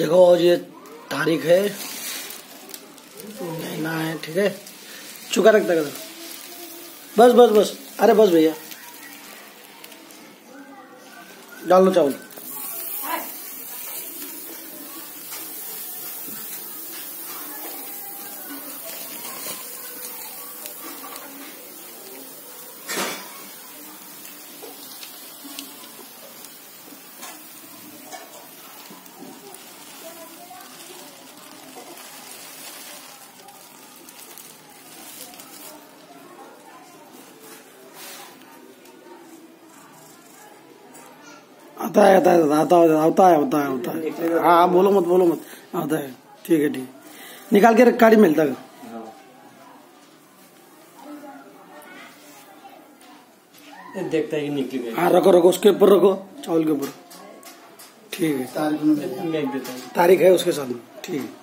देखो ये तारीख है। महीना है, ठीक है। चुका रखता कर बस बस बस। अरे, बस भैया। डाल लो चावल आता है आता है आता है आता है आता है आता है। हाँ बोलो मत बोलो मत। आता है। ठीक है ठीक निकाल के गाड़ी मिलता है। देखता है कि निकली गई। हाँ रखो रखो उसके ऊपर रखो चावल के ऊपर। ठीक है। हूँ। तारीख है उसके साथ में। ठीक है।